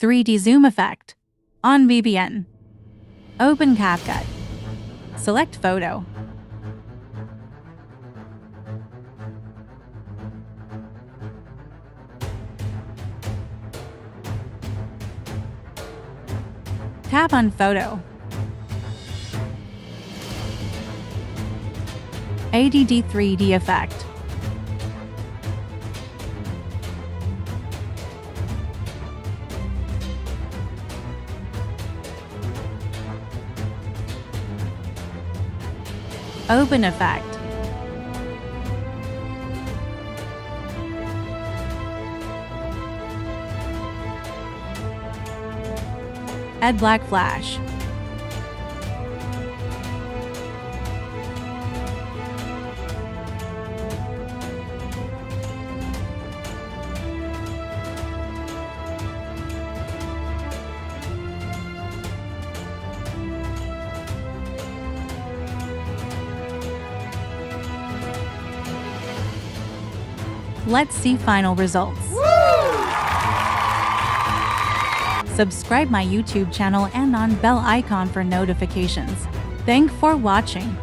3D zoom effect. On BBN. Open CapCut. Select photo. Tap on photo. ADD 3D effect. Open effect. Add black flash. Let's see final results. Subscribe my YouTube channel and on bell icon for notifications. Thank for watching.